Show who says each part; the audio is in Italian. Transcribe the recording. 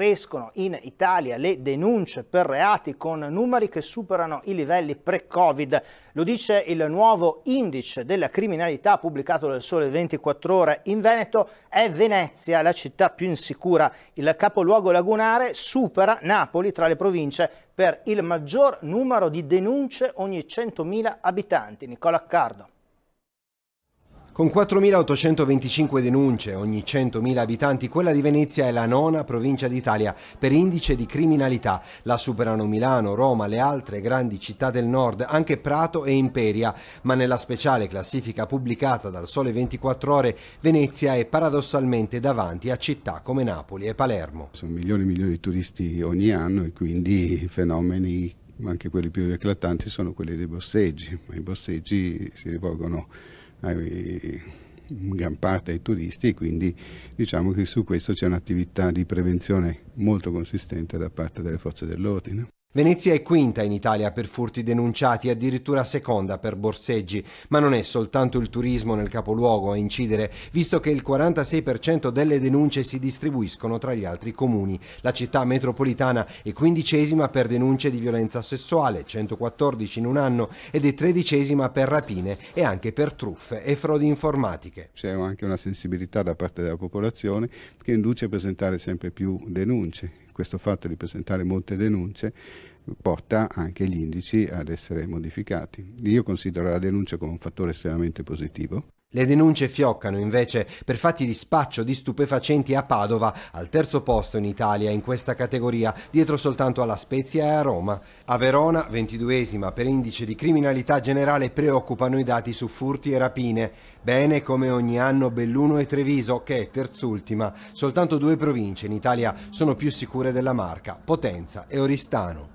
Speaker 1: Crescono in Italia le denunce per reati con numeri che superano i livelli pre-Covid. Lo dice il nuovo indice della criminalità pubblicato dal Sole 24 Ore. In Veneto è Venezia la città più insicura. Il capoluogo lagunare supera Napoli tra le province per il maggior numero di denunce ogni 100.000 abitanti. Nicola Accardo.
Speaker 2: Con 4.825 denunce ogni 100.000 abitanti, quella di Venezia è la nona provincia d'Italia per indice di criminalità. La superano Milano, Roma, le altre grandi città del nord, anche Prato e Imperia, ma nella speciale classifica pubblicata dal Sole 24 Ore, Venezia è paradossalmente davanti a città come Napoli e Palermo.
Speaker 3: Sono milioni e milioni di turisti ogni anno e quindi fenomeni anche quelli più eclatanti sono quelli dei bosseggi, ma i bosseggi si rivolgono gran parte ai turisti e quindi diciamo che su questo c'è un'attività di prevenzione molto consistente da parte delle forze dell'ordine.
Speaker 2: Venezia è quinta in Italia per furti denunciati, addirittura seconda per borseggi, ma non è soltanto il turismo nel capoluogo a incidere, visto che il 46% delle denunce si distribuiscono tra gli altri comuni. La città metropolitana è quindicesima per denunce di violenza sessuale, 114 in un anno, ed è tredicesima per rapine e anche per truffe e frodi informatiche.
Speaker 3: C'è anche una sensibilità da parte della popolazione che induce a presentare sempre più denunce questo fatto di presentare molte denunce porta anche gli indici ad essere modificati. Io considero la denuncia come un fattore estremamente positivo.
Speaker 2: Le denunce fioccano invece per fatti di spaccio di stupefacenti a Padova, al terzo posto in Italia in questa categoria, dietro soltanto alla Spezia e a Roma. A Verona, ventiduesima per indice di criminalità generale, preoccupano i dati su furti e rapine. Bene come ogni anno Belluno e Treviso, che è terzultima. Soltanto due province in Italia sono più sicure della marca, Potenza e Oristano.